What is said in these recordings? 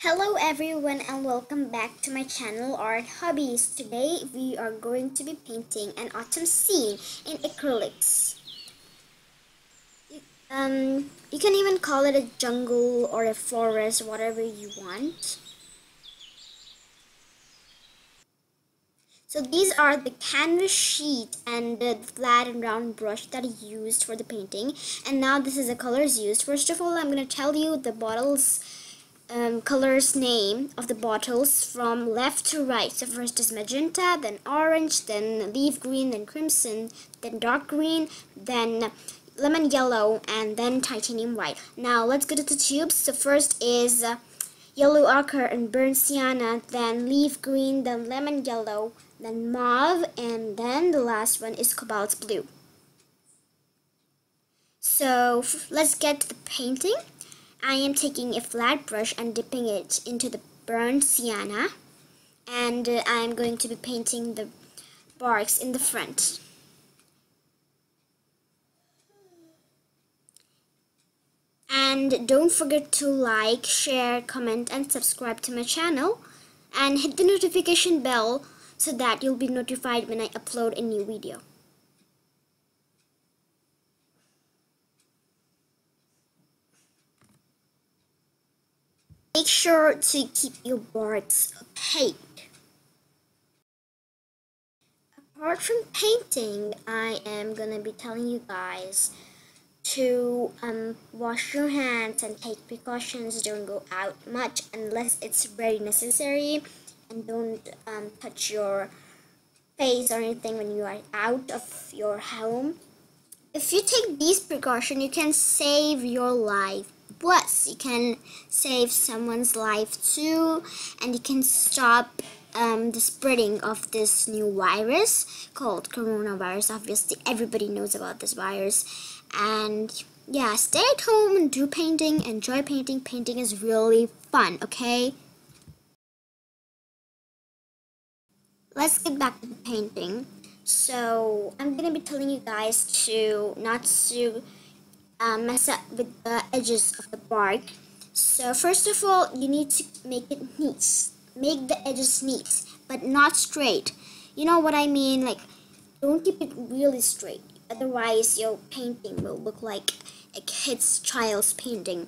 Hello everyone and welcome back to my channel Art Hobbies. Today we are going to be painting an autumn scene in acrylics. Um, you can even call it a jungle or a forest, whatever you want. So these are the canvas sheet and the flat and round brush that I used for the painting. And now this is the colors used. First of all, I'm going to tell you the bottles um, colors name of the bottles from left to right. So first is magenta, then orange, then leaf green, then crimson, then dark green, then lemon yellow, and then titanium white. Now let's go to the tubes. So first is uh, yellow ochre and burnt sienna, then leaf green, then lemon yellow, then mauve, and then the last one is cobalt blue. So let's get to the painting. I am taking a flat brush and dipping it into the burnt sienna and uh, I am going to be painting the barks in the front. And don't forget to like, share, comment and subscribe to my channel and hit the notification bell so that you'll be notified when I upload a new video. Make sure to keep your boards opaque. Apart from painting, I am gonna be telling you guys to um, wash your hands and take precautions. Don't go out much unless it's very necessary and don't um, touch your face or anything when you are out of your home. If you take these precautions, you can save your life. Plus, you can save someone's life too, and you can stop um, the spreading of this new virus called coronavirus. Obviously, everybody knows about this virus. And yeah, stay at home and do painting. Enjoy painting. Painting is really fun, okay? let's get back to the painting. So I'm gonna be telling you guys to not to uh, mess up with the edges of the bark. So first of all, you need to make it neat. Make the edges neat, but not straight. You know what I mean? Like, don't keep it really straight. Otherwise, your painting will look like a kid's child's painting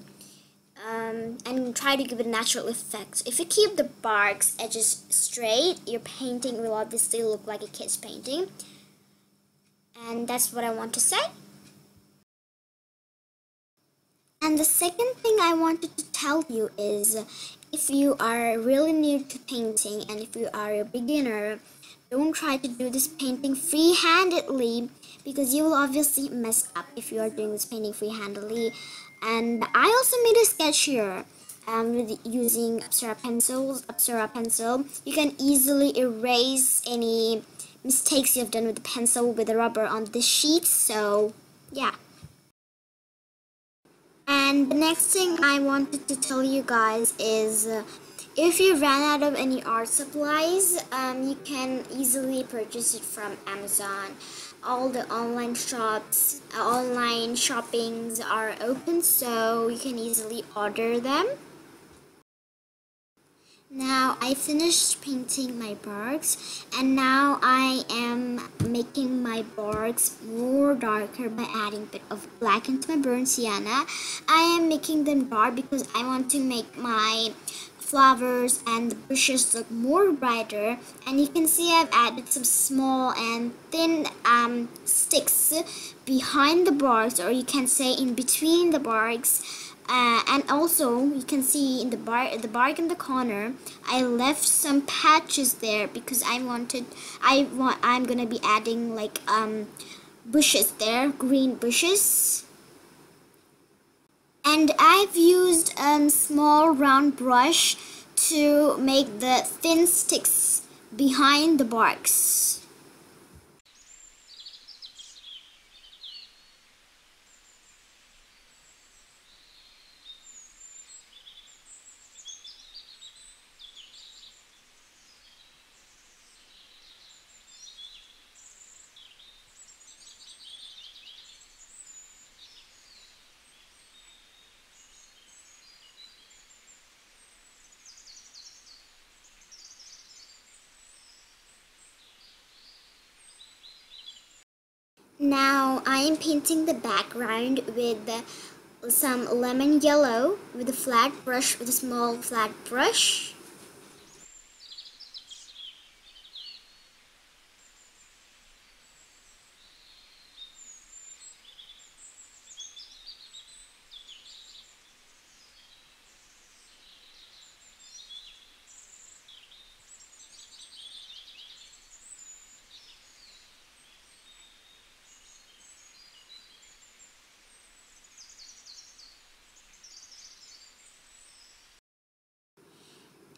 um, and try to give it a natural effect. If you keep the bark's edges straight, your painting will obviously look like a kid's painting. And that's what I want to say. And the second thing I wanted to tell you is if you are really new to painting and if you are a beginner, don't try to do this painting free-handedly because you will obviously mess up if you are doing this painting free-handedly and I also made a sketch here um, with using Apsara pencils, Apsara pencil. You can easily erase any mistakes you have done with the pencil with the rubber on this sheet. So yeah. And the next thing I wanted to tell you guys is uh, if you ran out of any art supplies, um, you can easily purchase it from Amazon all the online shops, uh, online shoppings are open so you can easily order them. Now I finished painting my barks and now I am making my barks more darker by adding a bit of black into my burnt sienna. I am making them dark because I want to make my flowers and the bushes look more brighter and you can see I've added some small and thin um, sticks behind the barks or you can say in between the barks uh, and also you can see in the bar the bark in the corner I left some patches there because I wanted I want I'm gonna be adding like um, bushes there green bushes and I've used a small round brush to make the thin sticks behind the barks. Now I am painting the background with some lemon yellow with a flat brush, with a small flat brush.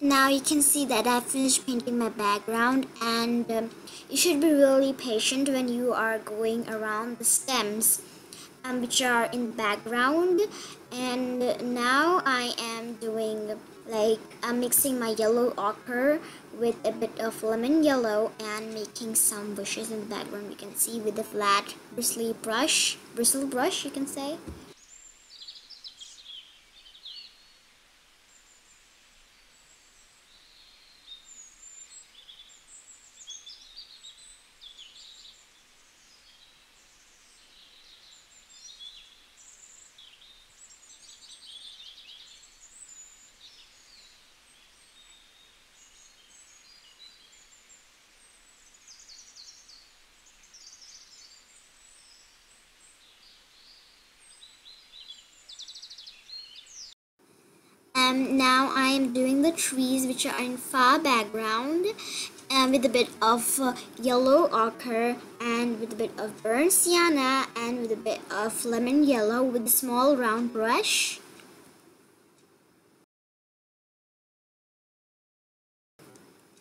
Now you can see that I finished painting my background and um, you should be really patient when you are going around the stems um, which are in the background. And now I am doing like I'm mixing my yellow ochre with a bit of lemon yellow and making some bushes in the background. You can see with a flat bristly brush bristle brush you can say um, now I am doing the trees which are in far background and with a bit of uh, yellow ochre and with a bit of burnt sienna and with a bit of lemon yellow with a small round brush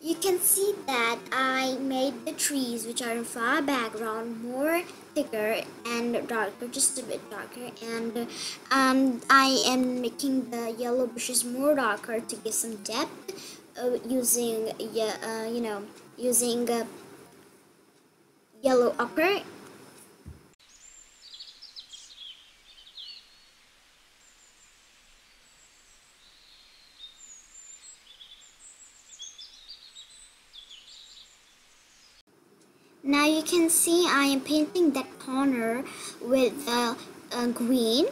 you can see that I made the trees which are in far background more thicker and darker just a bit darker. And um, I am making the yellow bushes more darker to give some depth uh, using uh, you know using uh, yellow ochre Now you can see I am painting that corner with a, a uh, green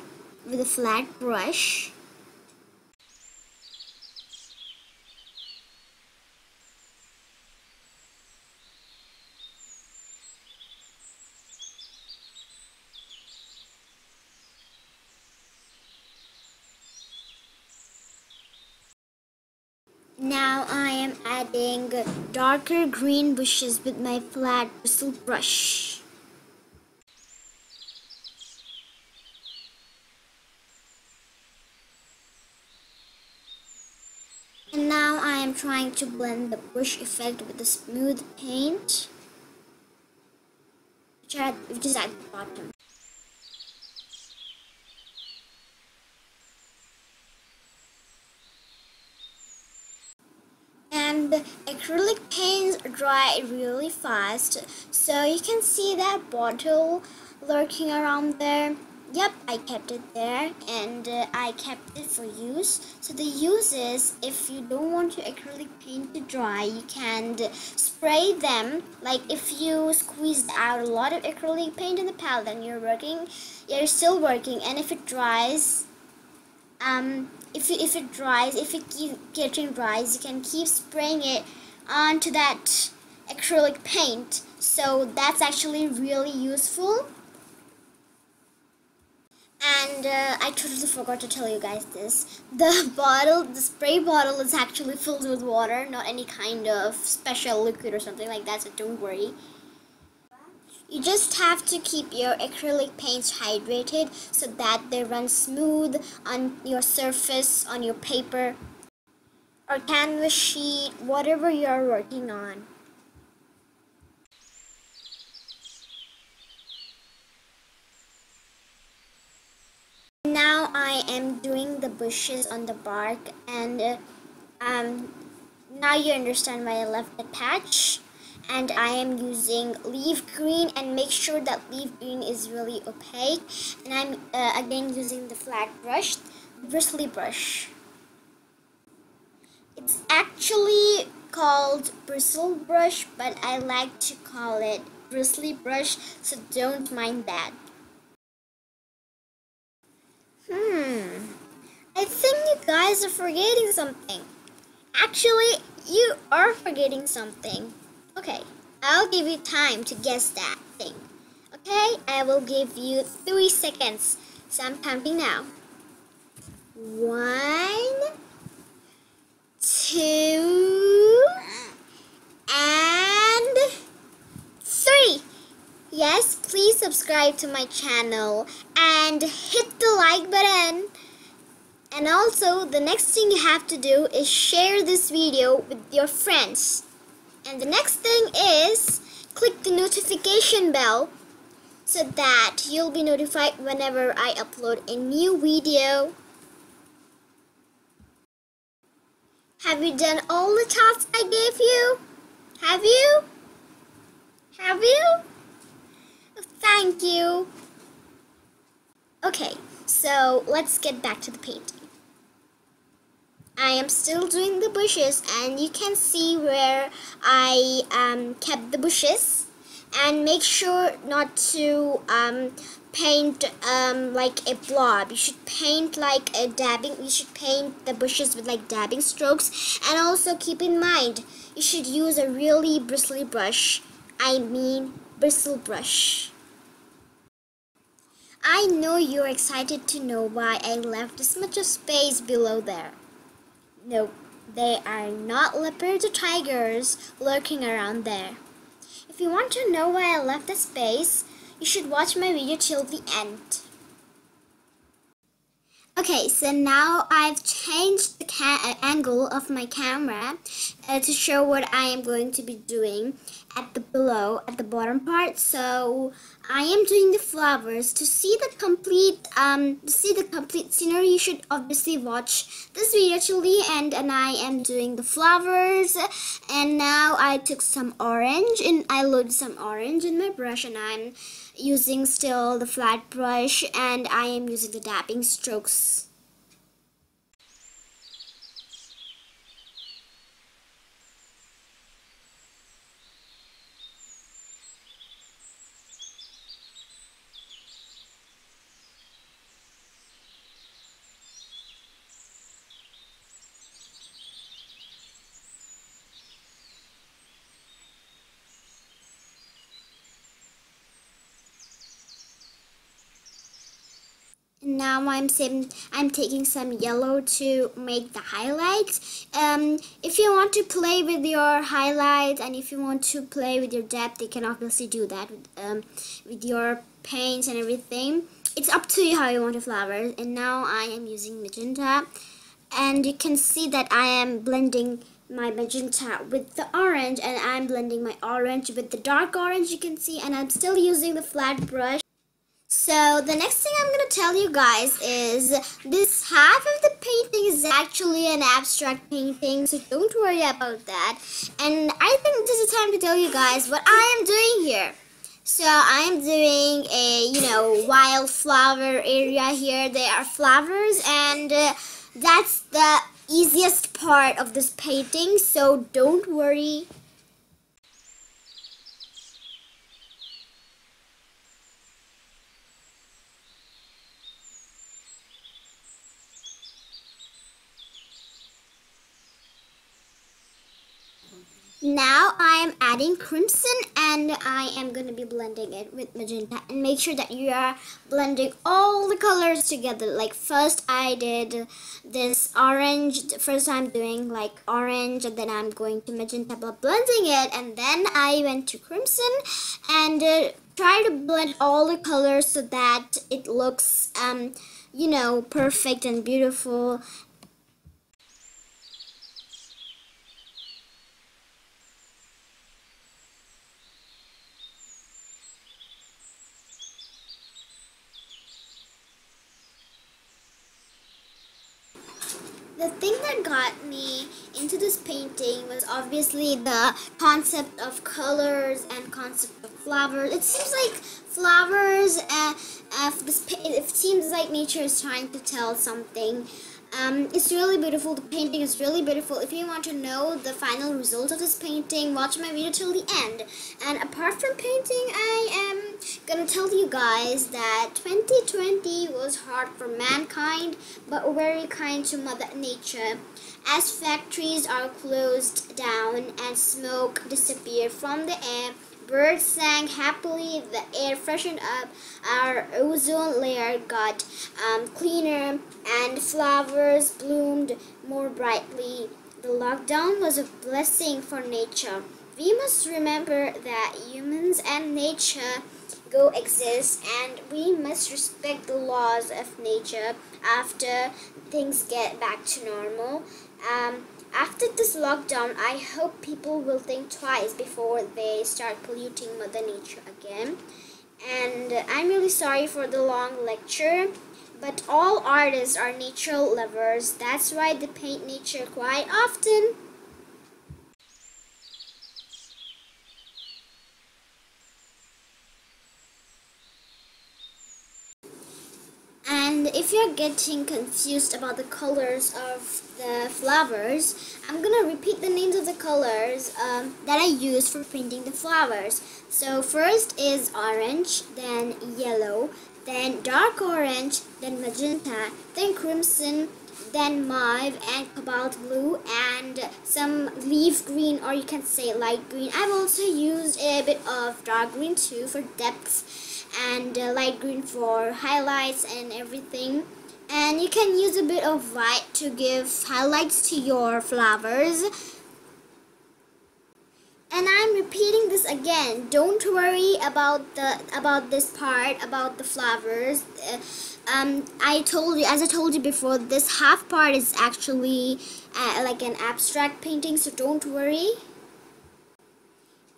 with a flat brush. Now I am adding darker green bushes with my flat bristle brush. And now I am trying to blend the bush effect with the smooth paint, which is at the bottom. and acrylic paints dry really fast so you can see that bottle lurking around there. Yep I kept it there and uh, I kept it for use. So the use is if you don't want your acrylic paint to dry you can spray them. Like if you squeezed out a lot of acrylic paint in the palette and you're working you're still working. And if it dries um, if, you, if it dries, if it keep getting dries, you can keep spraying it onto that acrylic paint. So that's actually really useful. And uh, I totally forgot to tell you guys this. The bottle, the spray bottle is actually filled with water, not any kind of special liquid or something like that, so don't worry. You just have to keep your acrylic paints hydrated so that they run smooth on your surface, on your paper or canvas sheet, whatever you're working on. Now I am doing the bushes on the bark and um, now you understand why I left the patch. And I am using leaf green and make sure that leaf green is really opaque. And I'm uh, again using the flat brush bristly brush it's actually called bristle brush but I like to call it bristly brush, so don't mind that. Hmm, I think you guys are forgetting something. Actually, you are forgetting something. Okay, I'll give you time to guess that thing. Okay, I will give you three seconds. So I'm counting now. One, two, and three. Yes, please subscribe to my channel and hit the like button. And also, the next thing you have to do is share this video with your friends. And the next thing is click the notification bell so that you'll be notified whenever I upload a new video. Have you done all the tasks I gave you? Have you? Have you? Thank you. Okay, so let's get back to the painting. I am still doing the bushes and you can see where I um, kept the bushes and make sure not to um, paint um, like a blob. You should paint like a dabbing. You should paint the bushes with like dabbing strokes. And also keep in mind, you should use a really bristly brush. I mean bristle brush. I know you're excited to know why I left this much of space below there. No, they are not leopards or tigers lurking around there. If you want to know why I left the space, you should watch my video till the end. Okay, so now I've changed the uh, angle of my camera uh, to show what I am going to be doing at the below, at the bottom part. So I am doing the flowers. To see the complete, um, to see the complete scenery, you should obviously watch this video till the end. And I am doing the flowers. And now I took some orange and I loaded some orange in my brush and I'm using still the flat brush and I am using the dabbing strokes now I'm I'm taking some yellow to make the highlights. Um, if you want to play with your highlights and if you want to play with your depth, you can obviously do that with, um, with your paints and everything. It's up to you how you want your flowers. And now I am using magenta. And you can see that I am blending my magenta with the orange and I'm blending my orange with the dark orange you can see and I'm still using the flat brush so the next thing I'm going to tell you guys is this half of the painting is actually an abstract painting, so don't worry about that. And I think this is time to tell you guys what I am doing here. So I am doing a, you know, wildflower area here. They are flowers and uh, that's the easiest part of this painting, so don't worry. Now I am adding crimson and I am going to be blending it with magenta. And make sure that you are blending all the colors together. Like first I did this orange, first I'm doing like orange and then I'm going to magenta blending it. And then I went to crimson and uh, try to blend all the colors so that it looks um, you know perfect and beautiful the thing that got me into this painting was obviously the concept of colors and concept of flowers. It seems like flowers, uh, uh, this, it seems like nature is trying to tell something Um, it's really beautiful. The painting is really beautiful. If you want to know the final result of this painting, watch my video till the end. And apart from painting, I am gonna tell you guys that 2020 was hard for mankind, but very kind to Mother Nature. As factories are closed down and smoke disappeared from the air, Birds sang happily, the air freshened up, our ozone layer got um, cleaner, and flowers bloomed more brightly. The lockdown was a blessing for nature. We must remember that humans and nature coexist and we must respect the laws of nature after things get back to normal. Um, after this lockdown, I hope people will think twice before they start polluting Mother Nature again. And I'm really sorry for the long lecture, but all artists are nature lovers. That's why they paint nature quite often. And if you're getting confused about the colors of the flowers, I'm gonna repeat the names of the colors um, that I use for painting the flowers. So first is orange, then yellow, then dark orange, then magenta, then crimson, then mauve and cobalt blue and some leaf green or you can say light green. I've also used a bit of dark green too for depth and uh, light green for highlights and everything. And you can use a bit of white to give highlights to your flowers. And I'm repeating this again. Don't worry about the about this part about the flowers. Uh, um, I told you as I told you before this half part is actually uh, like an abstract painting so don't worry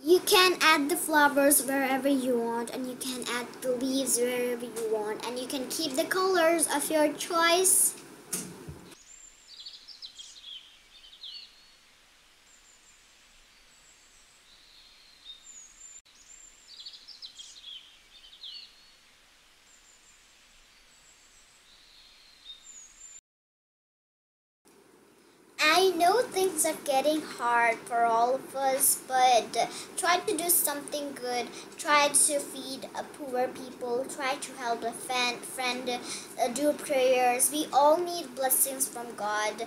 you can add the flowers wherever you want and you can add the leaves wherever you want and you can keep the colors of your choice I know things are getting hard for all of us, but try to do something good. Try to feed uh, poor people. Try to help a friend, friend uh, do prayers. We all need blessings from God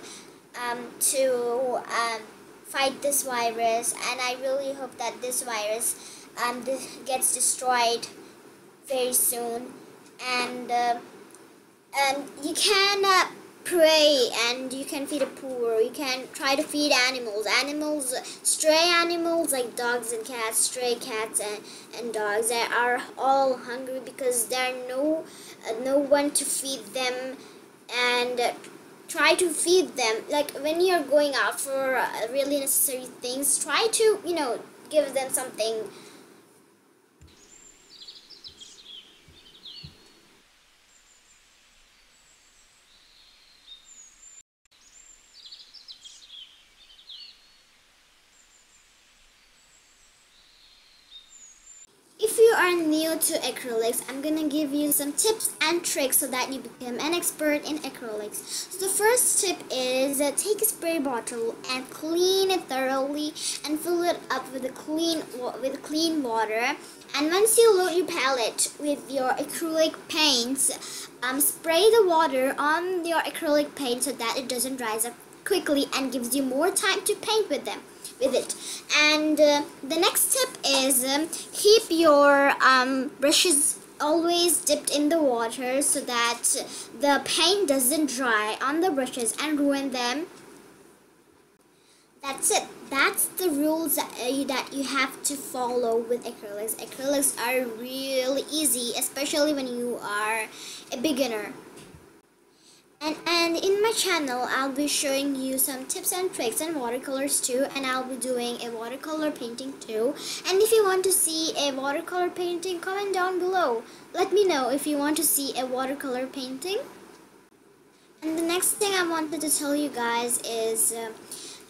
um, to um, fight this virus, and I really hope that this virus um, gets destroyed very soon. And uh, um, you can. Uh, pray and you can feed the poor. You can try to feed animals. Animals, stray animals like dogs and cats, stray cats and, and dogs that are all hungry because there are no, uh, no one to feed them and try to feed them. Like when you're going out for uh, really necessary things, try to, you know, give them something are new to acrylics, I'm gonna give you some tips and tricks so that you become an expert in acrylics. So the first tip is uh, take a spray bottle and clean it thoroughly and fill it up with clean with clean water. And once you load your palette with your acrylic paints, um, spray the water on your acrylic paint so that it doesn't dries up quickly and gives you more time to paint with them with it. And uh, the next tip is um, keep your um, brushes always dipped in the water so that the paint doesn't dry on the brushes and ruin them. That's it. That's the rules that, uh, that you have to follow with acrylics. Acrylics are really easy especially when you are a beginner and, and in my channel, I'll be showing you some tips and tricks and watercolors too. And I'll be doing a watercolor painting too. And if you want to see a watercolor painting, comment down below. Let me know if you want to see a watercolor painting. And the next thing I wanted to tell you guys is... Uh,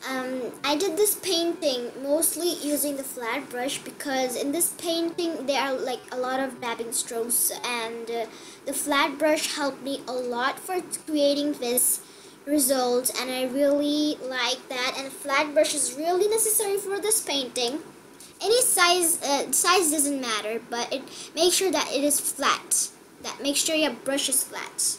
um, I did this painting mostly using the flat brush because in this painting there are like a lot of dabbing strokes and uh, the flat brush helped me a lot for creating this result and I really like that. And flat brush is really necessary for this painting. Any size uh, size doesn't matter but it make sure that it is flat. That make sure your brush is flat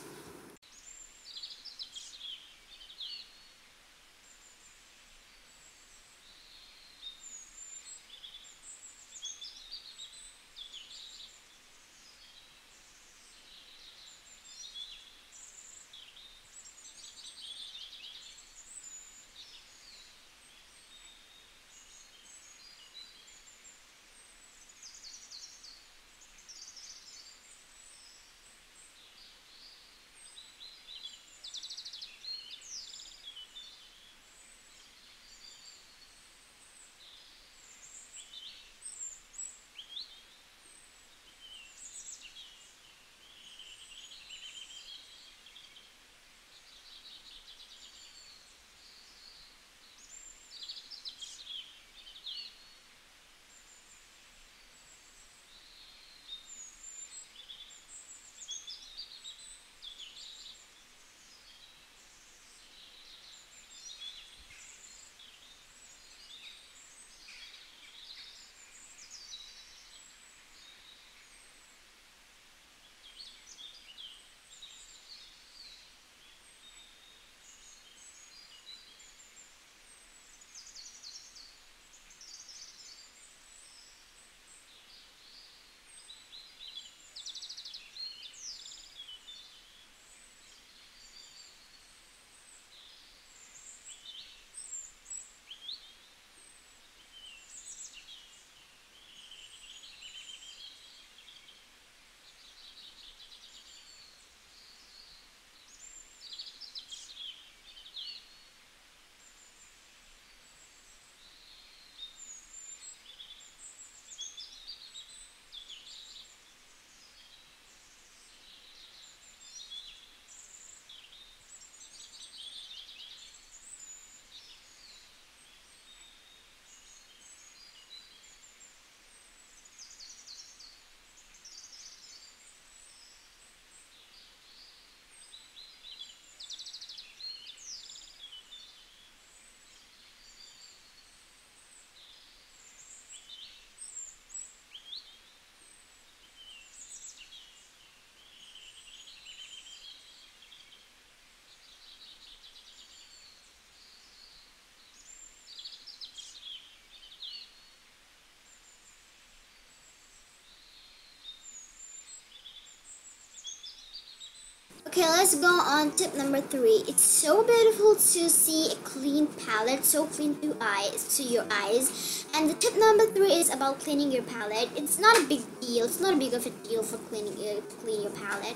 Okay, let's go on tip number three. It's so beautiful to see a clean palette, so clean to eyes, to your eyes. And the tip number three is about cleaning your palette. It's not a big deal. It's not a big of a deal for cleaning your clean your palette.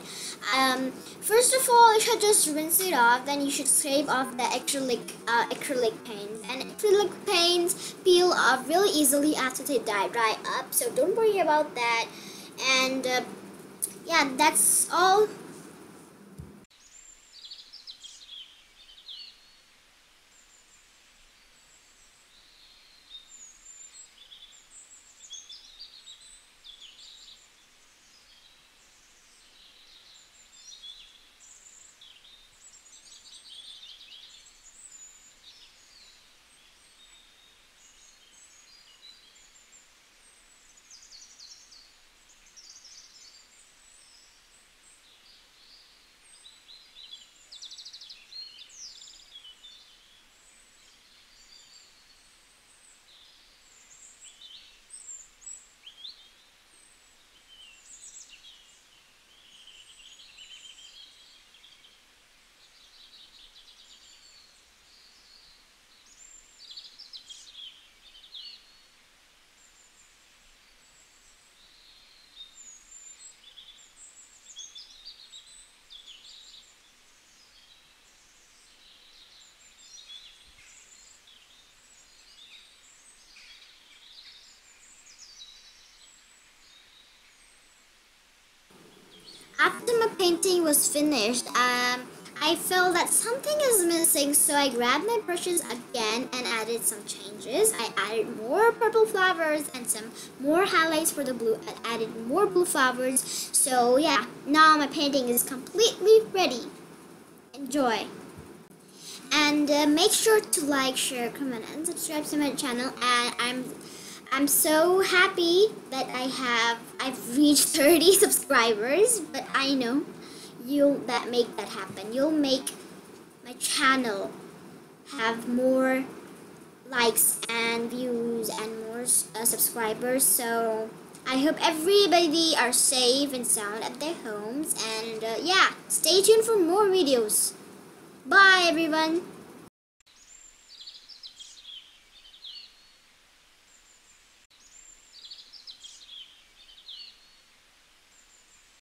Um, first of all, you should just rinse it off. Then you should scrape off the acrylic uh, acrylic paints. And acrylic paints peel off really easily after they dry dry up. So don't worry about that. And uh, yeah, that's all after my painting was finished, um, I felt that something is missing, so I grabbed my brushes again and added some changes. I added more purple flowers and some more highlights for the blue. I added more blue flowers. So yeah, now my painting is completely ready. Enjoy. and uh, make sure to like share comment and subscribe to my channel and i'm i'm so happy that i have i've reached 30 subscribers but i know you'll that make that happen. You'll make my channel have more likes and views and more uh, subscribers. So I hope everybody are safe and sound at their homes. And uh, yeah stay tuned for more videos. Bye everyone